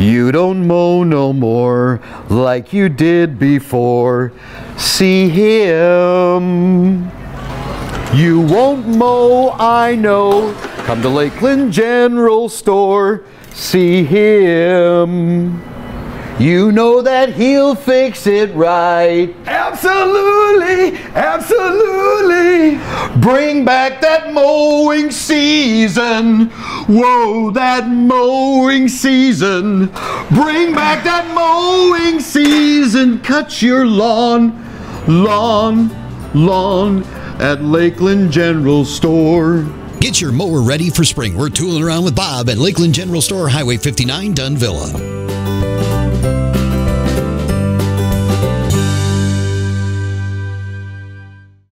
You don't mow no more like you did before. See him. You won't mow, I know. Come to Lakeland General Store. See him. You know that he'll fix it right. Absolutely, absolutely. Bring back that mowing season. Whoa, that mowing season. Bring back that mowing season. Cut your lawn, lawn, lawn at Lakeland General Store. Get your mower ready for spring. We're tooling around with Bob at Lakeland General Store, Highway 59, Dunvilla.